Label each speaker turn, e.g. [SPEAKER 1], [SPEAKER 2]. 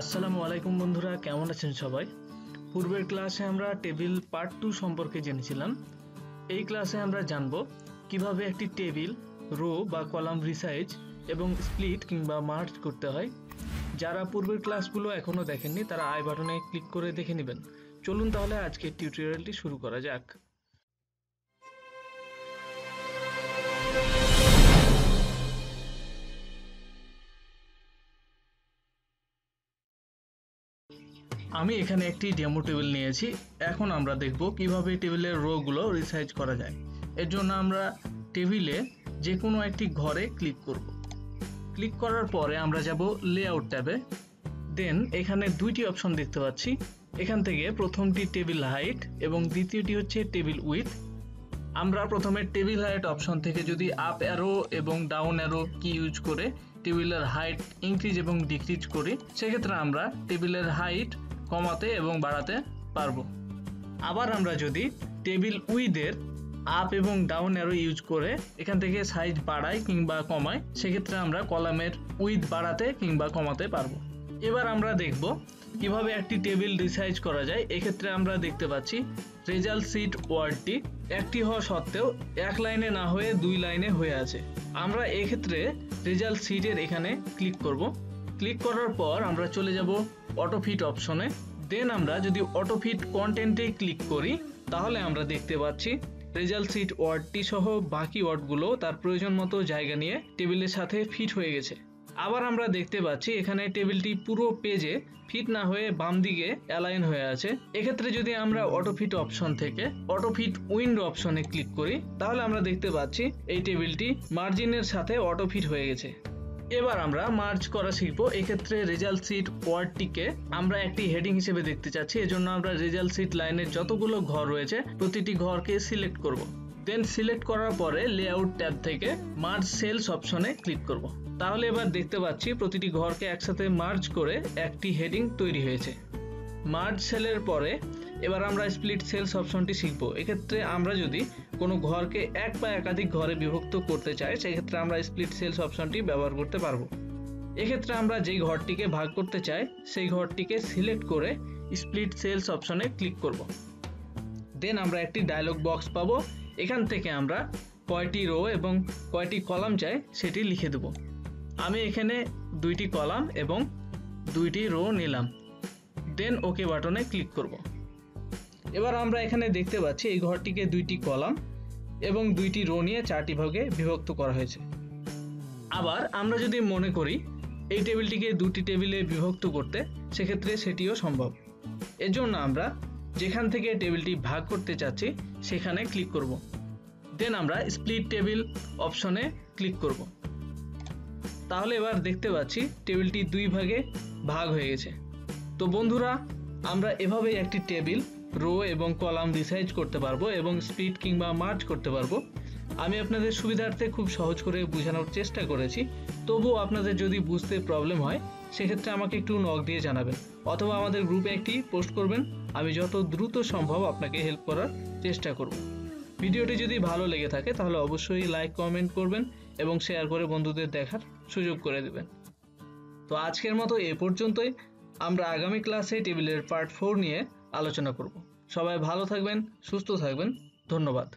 [SPEAKER 1] আসসালামু আলাইকুম বন্ধুরা, কেমন আছেন সবাই? পূর্বের ক্লাসে আমরা টেবিল পার্ট টু সম্পর্কে জেনেছিলাম। এই ক্লাসে আমরা জানব কীভাবে একটি টেবিল, রো বা কলাম রিসাইজ এবং স্প্লিট কিংবা মার্জ করতে হয়। যারা পূর্বের ক্লাসগুলো এখনও দেখেননি, তারা আই বাটনে ক্লিক করে দেখে নেবেন। চলুন তাহলে আজকের টিউটোরিয়ালটি শুরু করা যাক। আমি এখানে একটি ডেমো টেবিল নিয়েছি। এখন আমরা দেখব কীভাবে টেবিলের রোগুলো রিসাইজ করা যায়। এর জন্য আমরা টেবিলে যে কোনো একটি ঘরে ক্লিক করব। ক্লিক করার পরে আমরা যাব লেআউট ট্যাবে। দেন এখানে দুইটি অপশন দেখতে পাচ্ছি। এখান থেকে প্রথমটি টেবিল হাইট এবং দ্বিতীয়টি হচ্ছে টেবিল উইথ আমরা প্রথমে টেবিল হাইট অপশন থেকে যদি আপ অ্যারো এবং ডাউন অ্যারো কি ইউজ করে টেবিলের হাইট ইনক্রিজ এবং ডিক্রিজ করি, সেক্ষেত্রে আমরা টেবিলের হাইট কমাতে এবং বাড়াতে পারব। আবার আমরা যদি টেবিল উইদের আপ এবং ডাউন অ্যারো ইউজ করে এখান থেকে সাইজ বাড়াই কিংবা কমাই, সেক্ষেত্রে আমরা কলামের উইথ বাড়াতে কিংবা কমাতে পারব। এবার আমরা দেখব কীভাবে একটি টেবিল রিসাইজ করা যায়। এক্ষেত্রে আমরা দেখতে পাচ্ছি রেজাল্ট সিট ওয়ার্ডটি একটি হওয়া সত্ত্বেও এক লাইনে না হয়ে দুই লাইনে হয়ে আছে। আমরা এক্ষেত্রে রেজাল্ট সিটের এখানে ক্লিক করব। ক্লিক করার পর আমরা চলে যাব অটোফিট অপশনে দেন আমরা যদি অটোফিট কন্টেন্টে ক্লিক করি, তাহলে আমরা দেখতে পাচ্ছি রেজাল্ট সিট ওয়ার্ডটি সহ বাকি ওয়ার্ডগুলো তার প্রয়োজন মতো জায়গা নিয়ে টেবিলের সাথে ফিট হয়ে গেছে। আবার আমরা দেখতে পাচ্ছি এখানে টেবিলটি পুরো পেজে ফিট না হয়ে বাম দিকে অ্যালাইন হয়ে আছে। এক্ষেত্রে যদি আমরা অটোফিট অপশন থেকে অটোফিট উইন্ডো অপশনে ক্লিক করি, তাহলে আমরা দেখতে পাচ্ছি এই টেবিলটি মার্জিনের সাথে অটোফিট হয়ে গেছে। এবার আমরা মার্চ করা শিখব এক্ষেত্রে রেজাল্ট সিট ওয়ার্ডটিকে আমরা একটি হেডিং হিসেবে দেখতে চাচ্ছি এজন্য আমরা রেজাল্ট সিট লাইনের যতগুলো ঘর রয়েছে, প্রতিটি ঘরকে সিলেক্ট করব। দেন সিলেক্ট করার পরে লেআউট ট্যাব থেকে মার্চ সেলস অপশনে ক্লিক করব। তাহলে এবার দেখতে পাচ্ছি প্রতিটি ঘরকে একসাথে মার্চ করে একটি হেডিং তৈরি হয়েছে মার্চ সেলের পরে এবার আমরা স্প্লিট সেলস অপশনটি শিখব। এক্ষেত্রে আমরা যদি কোনো ঘরকে এক বা একাধিক ঘরে বিভক্ত করতে চাই, সেক্ষেত্রে আমরা স্প্লিট সেলস অপশনটি ব্যবহার করতে পারব। এক্ষেত্রে আমরা যেই ঘরটিকে ভাগ করতে চাই, সেই ঘরটিকে সিলেক্ট করে স্প্লিট সেলস অপশনে ক্লিক করব। দেন আমরা একটি ডায়লগ বক্স পাবো। এখান থেকে আমরা কয়টি রো এবং কয়টি কলাম চাই, সেটি লিখে দেব। আমি এখানে দুইটি কলাম এবং দুইটি রো নিলাম। দেন ওকে বাটনে ক্লিক করব। এবার আমরা এখানে দেখতে পাচ্ছি এই ঘরটিকে দুইটি কলাম এবং দুইটি রো নিয়ে চারটি ভাগে বিভক্ত করা হয়েছে। আবার আমরা যদি মনে করি এই টেবিলটিকে দুটি টেবিলে বিভক্ত করতে, সেক্ষেত্রে সেটিও সম্ভব। এজন্য আমরা যেখান থেকে টেবিলটি ভাগ করতে চাচ্ছি, সেখানে ক্লিক করব। দেন আমরা স্প্লিট টেবিল অপশনে ক্লিক করব। তাহলে এবার দেখতে পাচ্ছি টেবিলটি দুই ভাগে ভাগ হয়ে গেছে। তো বন্ধুরা, আমরা এভাবেই একটি টেবিল রো এবং কলাম রিসাইজ করতে পারব এবং স্পিড কিংবা মার্চ করতে পারব। আমি আপনাদের সুবিধার্থে খুব সহজ করে বোঝানোর চেষ্টা করেছি। তবুও আপনাদের যদি বুঝতে প্রবলেম হয়, সেক্ষেত্রে আমাকে একটু নক দিয়ে জানাবেন অথবা আমাদের গ্রুপে একটি পোস্ট করবেন। আমি যত দ্রুত সম্ভব আপনাকে হেল্প করার চেষ্টা করব। ভিডিওটি যদি ভালো লেগে থাকে, তাহলে অবশ্যই লাইক কমেন্ট করবেন এবং শেয়ার করে বন্ধুদের দেখার সুযোগ করে দেবেন। তো আজকের মতো এ পর্যন্তই। আমরা আগামী ক্লাসে টেবিলের পার্ট ফোর নিয়ে আলোচনা করব। সবাই ভালো থাকবেন সুস্থ থাকবেন। ধন্যবাদ।